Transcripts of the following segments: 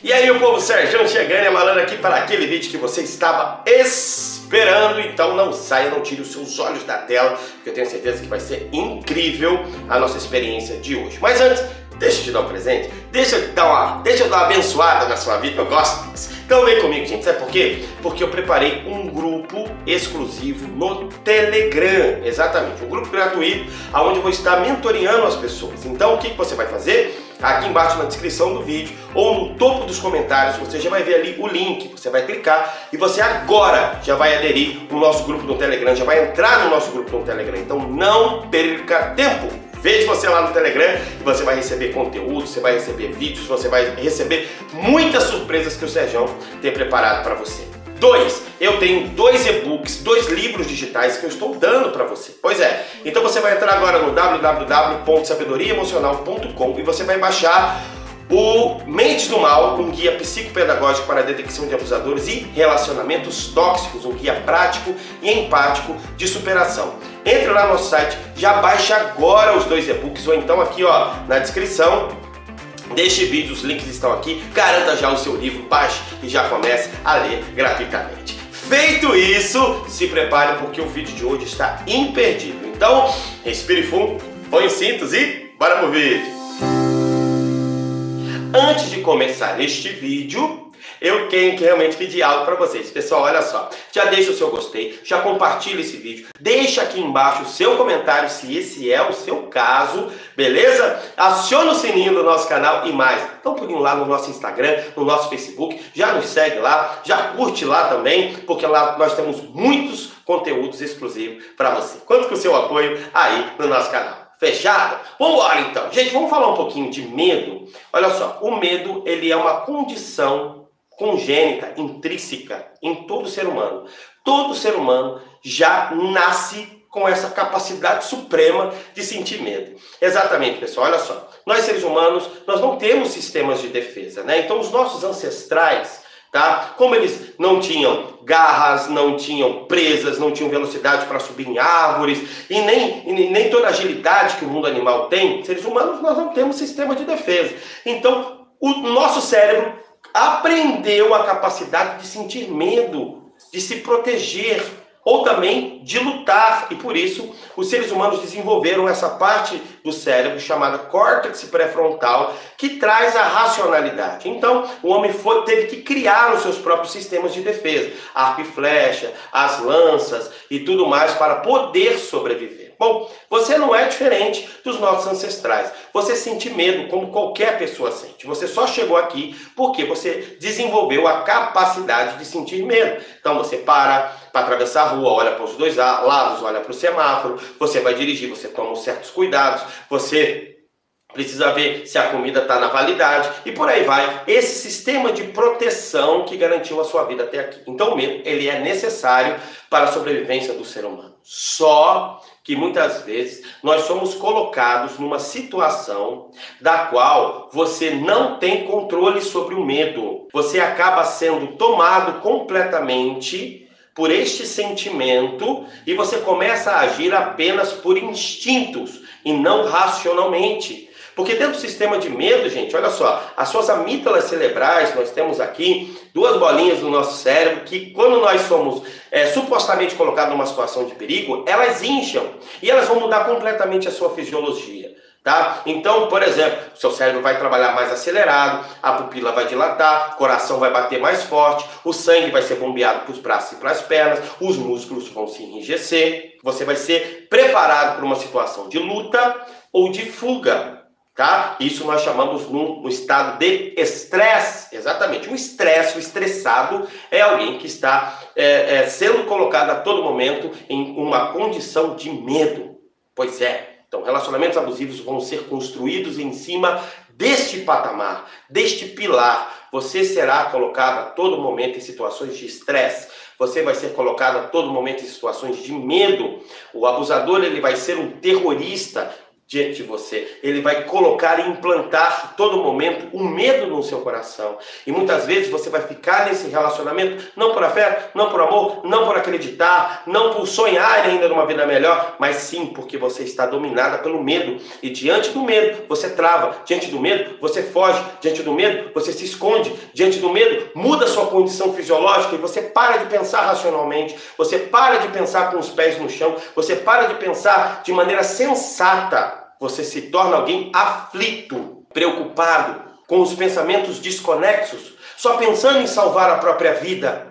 E aí, o povo Sérgio chegando e malando aqui para aquele vídeo que você estava esperando. Então não saia, não tire os seus olhos da tela, porque eu tenho certeza que vai ser incrível a nossa experiência de hoje. Mas antes, deixa eu te dar um presente, deixa eu dar uma, deixa eu dar uma abençoada na sua vida, eu gosto disso. Então vem comigo, gente, sabe por quê? Porque eu preparei um grupo exclusivo no Telegram, exatamente, um grupo gratuito, onde eu vou estar mentoreando as pessoas. Então o que você vai fazer? Aqui embaixo na descrição do vídeo ou no topo dos comentários, você já vai ver ali o link, você vai clicar e você agora já vai aderir no nosso grupo no Telegram, já vai entrar no nosso grupo no Telegram. Então não perca tempo. Veja você lá no Telegram e você vai receber conteúdo, você vai receber vídeos, você vai receber muitas surpresas que o Sérgio tem preparado para você. Dois, eu tenho dois e-books, dois livros digitais que eu estou dando para você. Pois é, então você vai entrar agora no www.sabedoriaemocional.com e você vai baixar o Mentes do Mal, um guia psicopedagógico para a detecção de abusadores e relacionamentos tóxicos, um guia prático e empático de superação. Entre lá no nosso site, já baixe agora os dois e-books ou então aqui ó na descrição Deixe vídeo, os links estão aqui. Garanta já o seu livro, baixe e já comece a ler gratuitamente. Feito isso, se prepare porque o vídeo de hoje está imperdível. Então, respire fundo, põe cintos e bora pro vídeo. Antes de começar este vídeo, eu tenho que realmente pedir algo para vocês. Pessoal, olha só. Já deixa o seu gostei, já compartilha esse vídeo, deixa aqui embaixo o seu comentário se esse é o seu caso, beleza? Aciona o sininho do nosso canal e mais. Dá um pulinho lá no nosso Instagram, no nosso Facebook, já nos segue lá, já curte lá também, porque lá nós temos muitos conteúdos exclusivos para você. Conto com o seu apoio aí no nosso canal. Fechado? Vamos embora então. Gente, vamos falar um pouquinho de medo. Olha só, o medo ele é uma condição congênita, intrínseca em todo ser humano. Todo ser humano já nasce com essa capacidade suprema de sentir medo. Exatamente, pessoal. Olha só. Nós seres humanos, nós não temos sistemas de defesa, né? Então os nossos ancestrais, tá? Como eles não tinham garras, não tinham presas, não tinham velocidade para subir em árvores e nem, e nem toda a agilidade que o mundo animal tem, seres humanos nós não temos sistema de defesa. Então, o nosso cérebro aprendeu a capacidade de sentir medo, de se proteger ou também de lutar. E por isso, os seres humanos desenvolveram essa parte do cérebro chamada córtex pré-frontal, que traz a racionalidade. Então, o homem foi, teve que criar os seus próprios sistemas de defesa, arco e flecha, as lanças e tudo mais para poder sobreviver. Bom, você não é diferente dos nossos ancestrais. Você sente medo como qualquer pessoa sente. Você só chegou aqui porque você desenvolveu a capacidade de sentir medo. Então você para para atravessar a rua, olha para os dois lados, olha para o semáforo, você vai dirigir, você toma certos cuidados, você precisa ver se a comida está na validade e por aí vai. Esse sistema de proteção que garantiu a sua vida até aqui. Então o medo ele é necessário para a sobrevivência do ser humano. Só que muitas vezes nós somos colocados numa situação da qual você não tem controle sobre o medo. Você acaba sendo tomado completamente por este sentimento e você começa a agir apenas por instintos e não racionalmente. Porque dentro do sistema de medo, gente, olha só, as suas amígdalas cerebrais, nós temos aqui duas bolinhas no nosso cérebro que, quando nós somos é, supostamente colocados numa situação de perigo, elas incham e elas vão mudar completamente a sua fisiologia. Tá? Então, por exemplo, seu cérebro vai trabalhar mais acelerado, a pupila vai dilatar, o coração vai bater mais forte, o sangue vai ser bombeado para os braços e para as pernas, os músculos vão se enrijecer, você vai ser preparado para uma situação de luta ou de fuga. Tá? Isso nós chamamos no, no estado de estresse. Exatamente. O estresse, o estressado, é alguém que está é, é, sendo colocado a todo momento em uma condição de medo. Pois é, então, relacionamentos abusivos vão ser construídos em cima deste patamar, deste pilar. Você será colocado a todo momento em situações de estresse. Você vai ser colocado a todo momento em situações de medo. O abusador ele vai ser um terrorista diante de você. Ele vai colocar e implantar todo momento um medo no seu coração. E muitas vezes você vai ficar nesse relacionamento não por afeto, não por amor, não por acreditar, não por sonhar ainda numa vida melhor, mas sim porque você está dominada pelo medo. E diante do medo, você trava. Diante do medo, você foge. Diante do medo, você se esconde. Diante do medo, muda sua condição fisiológica e você para de pensar racionalmente. Você para de pensar com os pés no chão. Você para de pensar de maneira sensata você se torna alguém aflito, preocupado, com os pensamentos desconexos, só pensando em salvar a própria vida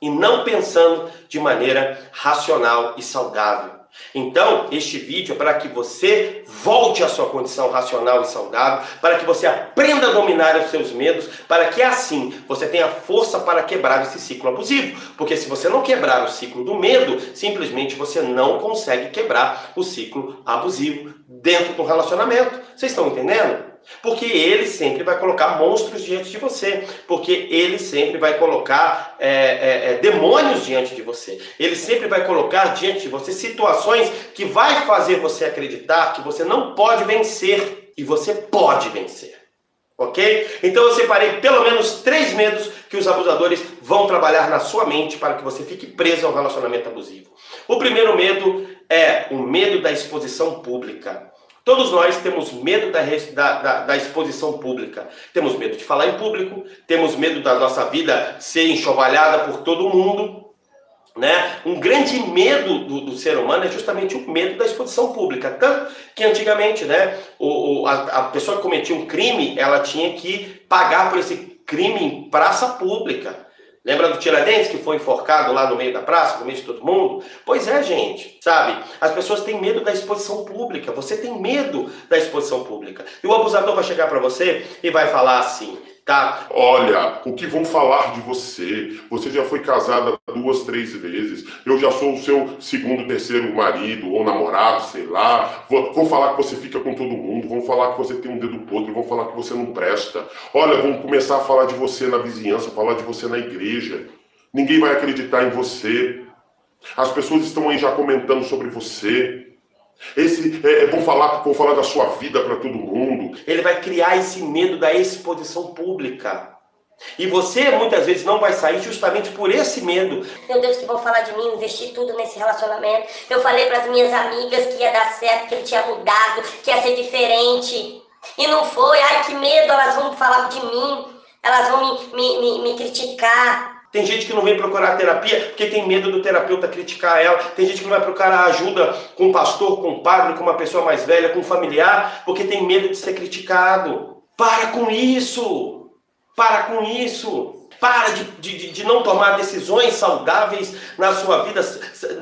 e não pensando de maneira racional e saudável. Então, este vídeo é para que você volte à sua condição racional e saudável, para que você aprenda a dominar os seus medos, para que assim você tenha força para quebrar esse ciclo abusivo. Porque se você não quebrar o ciclo do medo, simplesmente você não consegue quebrar o ciclo abusivo dentro do relacionamento. Vocês estão entendendo? Porque ele sempre vai colocar monstros diante de você. Porque ele sempre vai colocar é, é, é, demônios diante de você. Ele sempre vai colocar diante de você situações que vai fazer você acreditar que você não pode vencer. E você pode vencer. Ok? Então eu separei pelo menos três medos que os abusadores vão trabalhar na sua mente para que você fique preso ao relacionamento abusivo. O primeiro medo é o medo da exposição pública. Todos nós temos medo da, da, da, exposição pública. Temos medo de falar em público, temos medo da nossa vida ser enxovalhada por todo mundo. Né? Um grande medo do, do, ser humano é justamente o medo da exposição pública. Tanto que antigamente né, o, o a, a pessoa que cometia um crime ela tinha que pagar por esse crime em praça pública. Lembra do Tiradentes que foi enforcado lá no meio da praça, no meio de todo mundo? Pois é, gente, sabe? As pessoas têm medo da exposição pública. Você tem medo da exposição pública. E o abusador vai chegar para você e vai falar assim: Tá. Olha, o que vão falar de você? Você já foi casada duas, três vezes. Eu já sou o seu segundo, terceiro marido ou namorado, sei lá. Vão falar que você fica com todo mundo. Vão falar que você tem um dedo podre. Vão falar que você não presta. Olha, vão começar a falar de você na vizinhança, falar de você na igreja. Ninguém vai acreditar em você. As pessoas estão aí já comentando sobre você. Esse é, é bom falar, vou falar da sua vida para todo mundo. Ele vai criar esse medo da exposição pública. E você muitas vezes não vai sair justamente por esse medo. Meu Deus, que vão falar de mim, investir tudo nesse relacionamento. Eu falei para as minhas amigas que ia dar certo, que ele tinha mudado, que ia ser diferente. E não foi. Ai, que medo, elas vão falar de mim. Elas vão me, me, me, me criticar. Tem gente que não vem procurar terapia porque tem medo do terapeuta criticar ela. Tem gente que não vai procurar ajuda com um pastor, com um padre, com uma pessoa mais velha, com um familiar, porque tem medo de ser criticado. Para com isso! Para com isso! Para de, de, de não tomar decisões saudáveis na sua vida.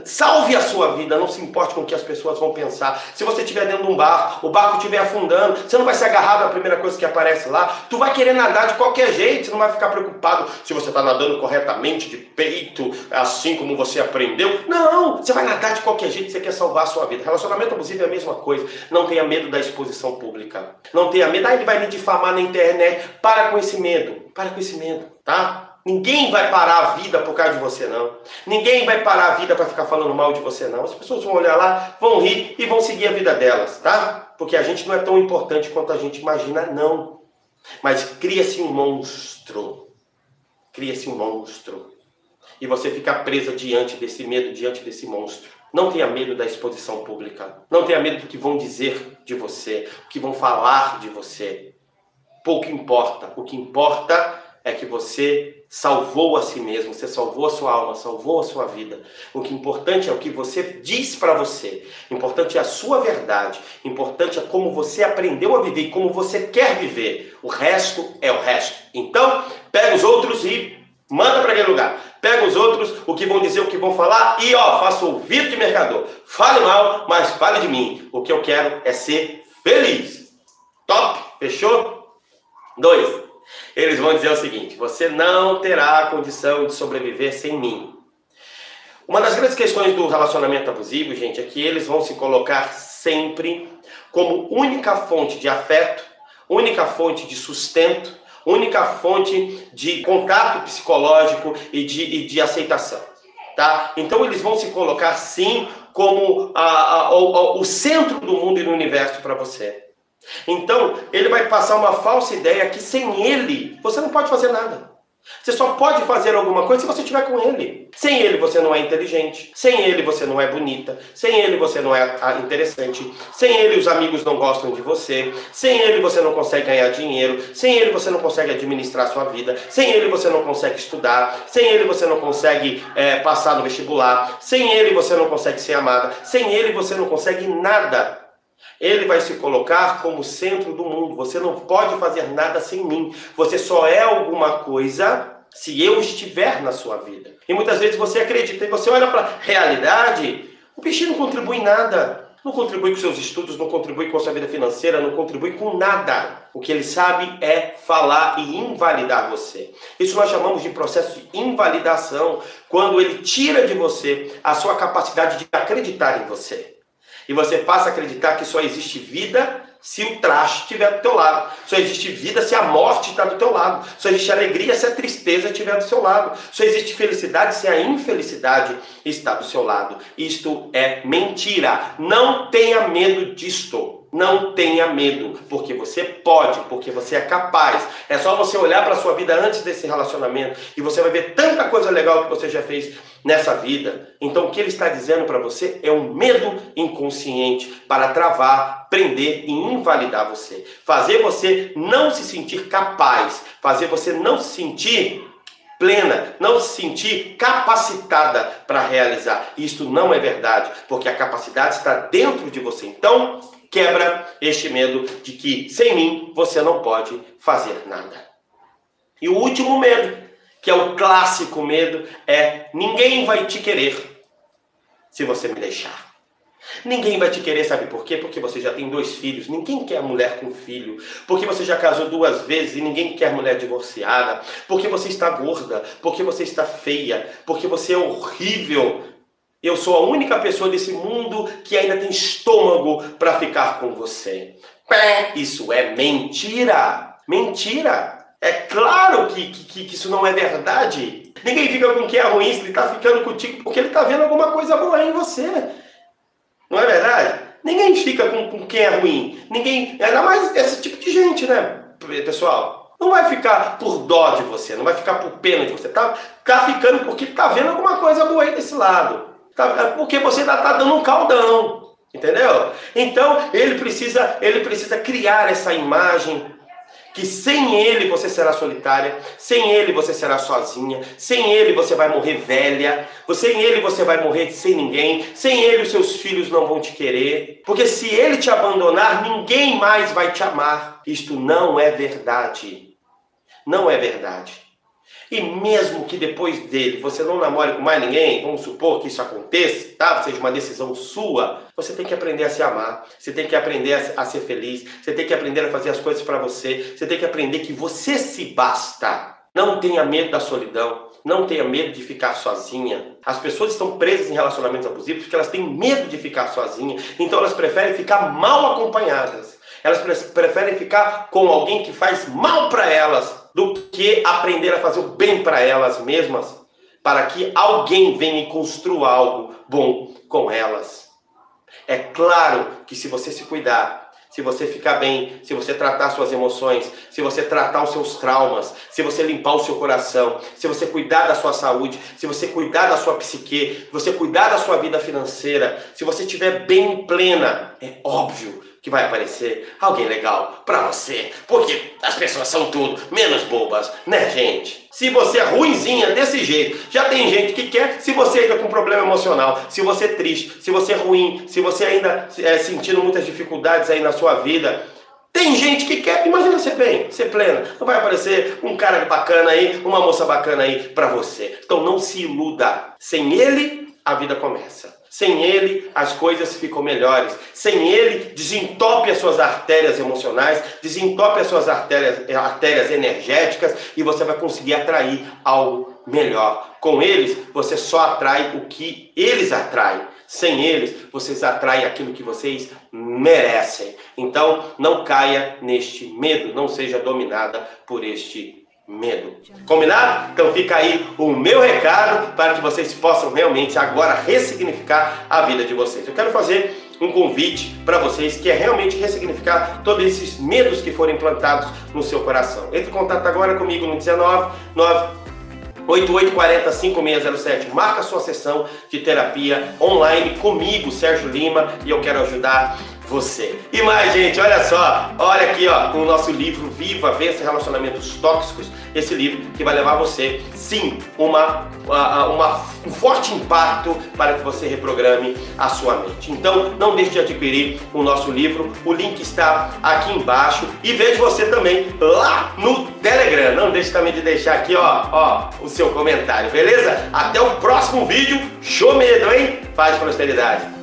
Salve a sua vida, não se importe com o que as pessoas vão pensar. Se você estiver dentro de um barco, o barco estiver afundando, você não vai se agarrar na primeira coisa que aparece lá. Tu vai querer nadar de qualquer jeito, você não vai ficar preocupado se você está nadando corretamente, de peito, assim como você aprendeu. Não, você vai nadar de qualquer jeito, você quer salvar a sua vida. Relacionamento abusivo é a mesma coisa. Não tenha medo da exposição pública. Não tenha medo, ah, ele vai me difamar na internet. Para com esse medo. Para medo, tá? Ninguém vai parar a vida por causa de você, não. Ninguém vai parar a vida para ficar falando mal de você, não. As pessoas vão olhar lá, vão rir e vão seguir a vida delas, tá? Porque a gente não é tão importante quanto a gente imagina, não. Mas cria-se um monstro. Cria-se um monstro. E você fica presa diante desse medo, diante desse monstro. Não tenha medo da exposição pública. Não tenha medo do que vão dizer de você, o que vão falar de você pouco importa. O que importa é que você salvou a si mesmo, você salvou a sua alma, salvou a sua vida. O que é importante é o que você diz para você. Importante é a sua verdade. Importante é como você aprendeu a viver e como você quer viver. O resto é o resto. Então, pega os outros e manda para aquele lugar. Pega os outros, o que vão dizer, o que vão falar e ó, faça ouvido de mercador. Fale mal, mas fale de mim. O que eu quero é ser feliz. Top? Fechou? Dois, eles vão dizer o seguinte: você não terá condição de sobreviver sem mim. Uma das grandes questões do relacionamento abusivo, gente, é que eles vão se colocar sempre como única fonte de afeto, única fonte de sustento, única fonte de contato psicológico e de, e de aceitação. Tá? Então eles vão se colocar sim como a, a, a, o centro do mundo e do universo para você. Então, ele vai passar uma falsa ideia que sem ele você não pode fazer nada. Você só pode fazer alguma coisa se você estiver com ele. Sem ele você não é inteligente. Sem ele você não é bonita. Sem ele você não é ah, interessante. Sem ele os amigos não gostam de você. Sem ele você não consegue ganhar dinheiro. Sem ele você não consegue administrar sua vida. Sem ele você não consegue estudar. Sem ele você não consegue é, passar no vestibular. Sem ele você não consegue ser amada. Sem ele você não consegue nada. Ele vai se colocar como centro do mundo. Você não pode fazer nada sem mim. Você só é alguma coisa se eu estiver na sua vida. E muitas vezes você acredita e você olha para a realidade, o bichinho não contribui em nada. Não contribui com seus estudos, não contribui com a sua vida financeira, não contribui com nada. O que ele sabe é falar e invalidar você. Isso nós chamamos de processo de invalidação, quando ele tira de você a sua capacidade de acreditar em você. E você passa a acreditar que só existe vida se o traste estiver do teu lado. Só existe vida se a morte está do teu lado. Só existe alegria se a tristeza estiver do seu lado. Só existe felicidade se a infelicidade está do seu lado. Isto é mentira. Não tenha medo disto. Não tenha medo, porque você pode, porque você é capaz. É só você olhar para a sua vida antes desse relacionamento e você vai ver tanta coisa legal que você já fez nessa vida. Então, o que ele está dizendo para você é um medo inconsciente para travar, prender e invalidar você. Fazer você não se sentir capaz, fazer você não se sentir plena, não se sentir capacitada para realizar. Isto não é verdade, porque a capacidade está dentro de você. Então, quebra este medo de que sem mim você não pode fazer nada. E o último medo, que é o clássico medo, é ninguém vai te querer se você me deixar. Ninguém vai te querer, sabe por quê? Porque você já tem dois filhos. Ninguém quer mulher com filho. Porque você já casou duas vezes e ninguém quer mulher divorciada. Porque você está gorda. Porque você está feia. Porque você é horrível. Eu sou a única pessoa desse mundo que ainda tem estômago para ficar com você. Isso é mentira. Mentira. É claro que, que, que, isso não é verdade. Ninguém fica com quem é ruim se ele está ficando contigo porque ele está vendo alguma coisa boa em você. Não é verdade? Ninguém fica com, com quem é ruim. Ninguém. Ainda mais esse tipo de gente, né, pessoal? Não vai ficar por dó de você, não vai ficar por pena de você. Tá, tá ficando porque tá vendo alguma coisa boa aí desse lado. Tá, é porque você ainda está dando um caldão. Entendeu? Então ele precisa, ele precisa criar essa imagem que sem ele você será solitária, sem ele você será sozinha, sem ele você vai morrer velha, sem ele você vai morrer sem ninguém, sem ele os seus filhos não vão te querer, porque se ele te abandonar, ninguém mais vai te amar. Isto não é verdade. Não é verdade. E mesmo que depois dele você não namore com mais ninguém, vamos supor que isso aconteça, tá? Seja uma decisão sua, você tem que aprender a se amar, você tem que aprender a, ser feliz, você tem que aprender a fazer as coisas para você, você tem que aprender que você se basta. Não tenha medo da solidão, não tenha medo de ficar sozinha. As pessoas estão presas em relacionamentos abusivos porque elas têm medo de ficar sozinha, então elas preferem ficar mal acompanhadas. Elas preferem ficar com alguém que faz mal para elas do que aprender a fazer o bem para elas mesmas, para que alguém venha e construa algo bom com elas. É claro que se você se cuidar, se você ficar bem, se você tratar suas emoções, se você tratar os seus traumas, se você limpar o seu coração, se você cuidar da sua saúde, se você cuidar da sua psique, se você cuidar da sua vida financeira, se você estiver bem plena, é óbvio que vai aparecer alguém legal para você, porque as pessoas são tudo menos bobas, né, gente? Se você é ruinzinha desse jeito, já tem gente que quer, se você ainda com problema emocional, se você é triste, se você é ruim, se você ainda é sentindo muitas dificuldades aí na sua vida, tem gente que quer, imagina ser bem, ser plena. Não vai aparecer um cara bacana aí, uma moça bacana aí para você. Então não se iluda. Sem ele, a vida começa. Sem ele, as coisas ficam melhores. Sem ele, desentope as suas artérias emocionais, desentope as suas artérias, artérias energéticas e você vai conseguir atrair algo melhor. Com eles, você só atrai o que eles atraem. Sem eles, vocês atraem aquilo que vocês merecem. Então, não caia neste medo, não seja dominada por este medo. Combinado? Então fica aí o meu recado para que vocês possam realmente agora ressignificar a vida de vocês. Eu quero fazer um convite para vocês que é realmente ressignificar todos esses medos que foram implantados no seu coração. Entre em contato agora comigo no 19 9 8840-5607. Marca sua sessão de terapia online comigo, Sérgio Lima, e eu quero ajudar você. E mais, gente, olha só, olha aqui, ó, o nosso livro Viva, Vença Relacionamentos Tóxicos, esse livro que vai levar você, sim, uma, uma, um forte impacto para que você reprograme a sua mente. Então, não deixe de adquirir o nosso livro, o link está aqui embaixo e vejo você também lá no Telegram. Não deixe também de deixar aqui, ó, ó, o seu comentário, beleza? Até o próximo vídeo. Show medo, hein? Faz prosperidade.